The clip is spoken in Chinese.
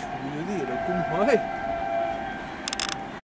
处于的公，哎。